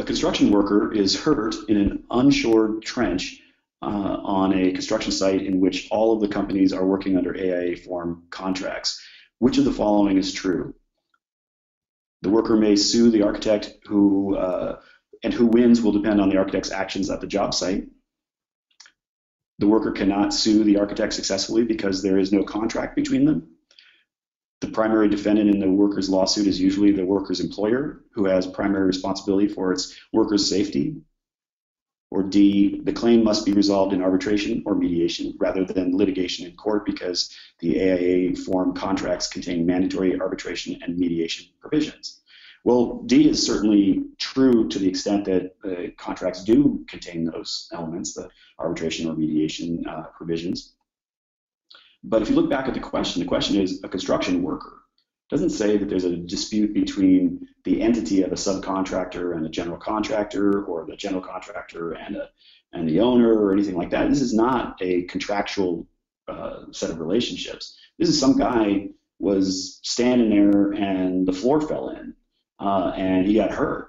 a construction worker is hurt in an unshored trench uh, on a construction site in which all of the companies are working under AIA form contracts. Which of the following is true? The worker may sue the architect who, uh, and who wins will depend on the architect's actions at the job site. The worker cannot sue the architect successfully because there is no contract between them. The primary defendant in the worker's lawsuit is usually the worker's employer, who has primary responsibility for its workers' safety. Or D, the claim must be resolved in arbitration or mediation rather than litigation in court because the AIA form contracts contain mandatory arbitration and mediation provisions. Well, D is certainly true to the extent that uh, contracts do contain those elements, the arbitration or mediation uh, provisions. But if you look back at the question, the question is a construction worker. It doesn't say that there's a dispute between the entity of a subcontractor and a general contractor, or the general contractor and a and the owner, or anything like that. This is not a contractual uh, set of relationships. This is some guy was standing there and the floor fell in, uh, and he got hurt.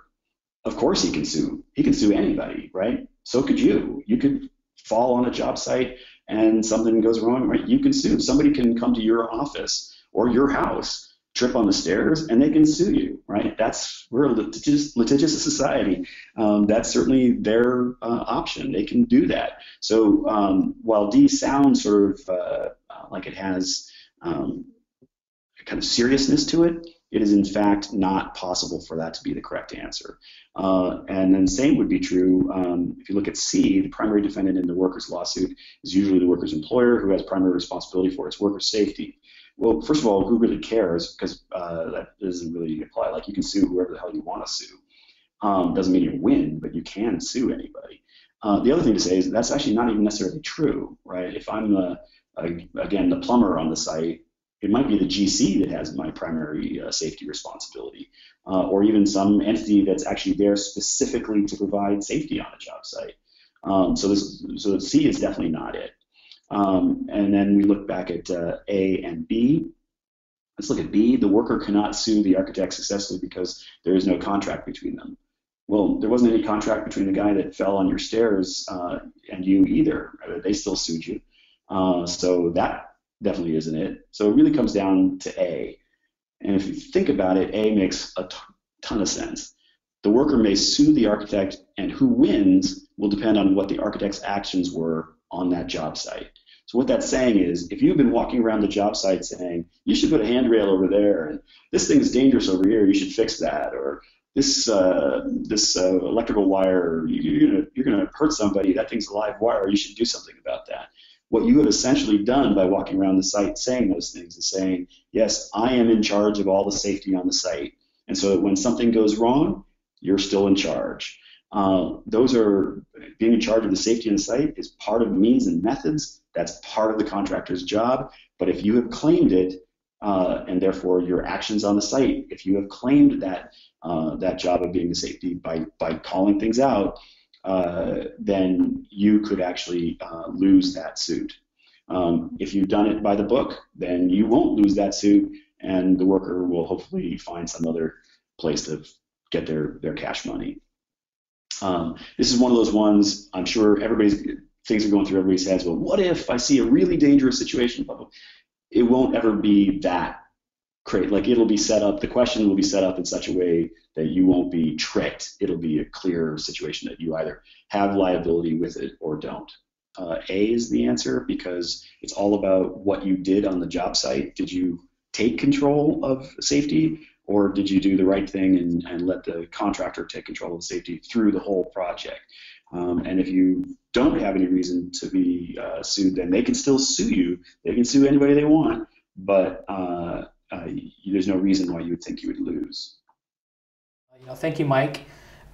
Of course, he can sue. He can sue anybody, right? So could you. You could fall on a job site and something goes wrong, right, you can sue. Somebody can come to your office or your house, trip on the stairs, and they can sue you, right? That's we're a litigious, litigious society. Um, that's certainly their uh, option. They can do that. So um, while D sounds sort of uh, like it has um, kind of seriousness to it, it is in fact not possible for that to be the correct answer. Uh, and then the same would be true um, if you look at C, the primary defendant in the worker's lawsuit is usually the worker's employer who has primary responsibility for its workers' safety. Well, first of all, who really cares? Because uh, that doesn't really apply. Like you can sue whoever the hell you want to sue. Um, doesn't mean you win, but you can sue anybody. Uh, the other thing to say is that's actually not even necessarily true, right? If I'm the, again the plumber on the site it might be the GC that has my primary uh, safety responsibility, uh, or even some entity that's actually there specifically to provide safety on a job site. Um, so this, so C is definitely not it. Um, and then we look back at uh, A and B. Let's look at B. The worker cannot sue the architect successfully because there is no contract between them. Well, there wasn't any contract between the guy that fell on your stairs uh, and you either. They still sued you. Uh, so that definitely isn't it. So it really comes down to A. And if you think about it, A makes a ton of sense. The worker may sue the architect, and who wins will depend on what the architect's actions were on that job site. So what that's saying is, if you've been walking around the job site saying, you should put a handrail over there, and this thing's dangerous over here, you should fix that, or this uh, this uh, electrical wire, you're gonna you're gonna hurt somebody, that thing's a live wire, you should do something about that what you have essentially done by walking around the site saying those things is saying, yes, I am in charge of all the safety on the site. And so when something goes wrong, you're still in charge. Uh, those are being in charge of the safety on the site is part of means and methods. That's part of the contractor's job. But if you have claimed it, uh, and therefore your actions on the site, if you have claimed that uh, that job of being the safety by by calling things out, uh, then you could actually uh, lose that suit. Um, if you've done it by the book, then you won't lose that suit, and the worker will hopefully find some other place to get their, their cash money. Um, this is one of those ones I'm sure everybody's things are going through everybody's heads. Well, what if I see a really dangerous situation? It won't ever be that create like it'll be set up the question will be set up in such a way that you won't be tricked. It'll be a clear situation that you either have liability with it or don't. Uh, a is the answer because it's all about what you did on the job site. Did you take control of safety or did you do the right thing and, and let the contractor take control of safety through the whole project? Um, and if you don't have any reason to be uh, sued then they can still sue you. They can sue anybody they want. But uh, uh, there's no reason why you would think you would lose. You know, thank you, Mike.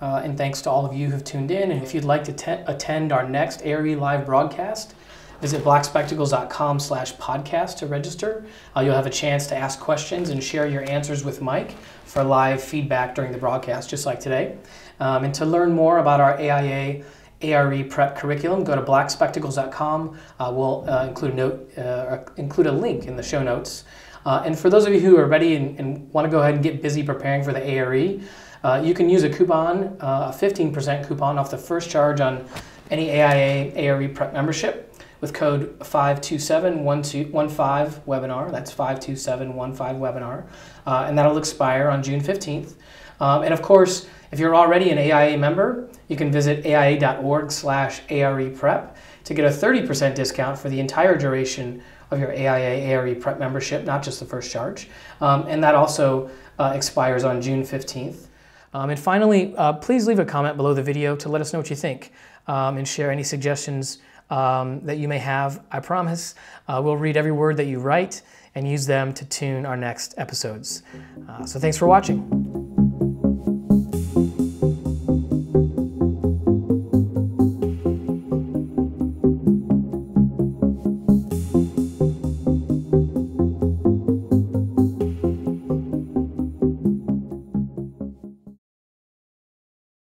Uh, and thanks to all of you who've tuned in. And if you'd like to attend our next ARE live broadcast, visit blackspectacles.com slash podcast to register. Uh, you'll have a chance to ask questions and share your answers with Mike for live feedback during the broadcast, just like today. Um, and to learn more about our AIA ARE prep curriculum, go to blackspectacles.com. Uh, we'll uh, include, a note, uh, include a link in the show notes uh, and for those of you who are ready and, and want to go ahead and get busy preparing for the ARE, Uh, you can use a coupon, uh, a 15% coupon off the first charge on any AIA ARE Prep membership with code 527-15-webinar. That's 527-15-webinar. Uh, and that'll expire on June 15th. Um, and of course, if you're already an AIA member, you can visit aia.org slash AREPrep to get a 30% discount for the entire duration of your AIA ARE Prep membership, not just the first charge. Um, and that also uh, expires on June 15th. Um, and finally, uh, please leave a comment below the video to let us know what you think um, and share any suggestions um, that you may have. I promise uh, we'll read every word that you write and use them to tune our next episodes. Uh, so thanks for watching.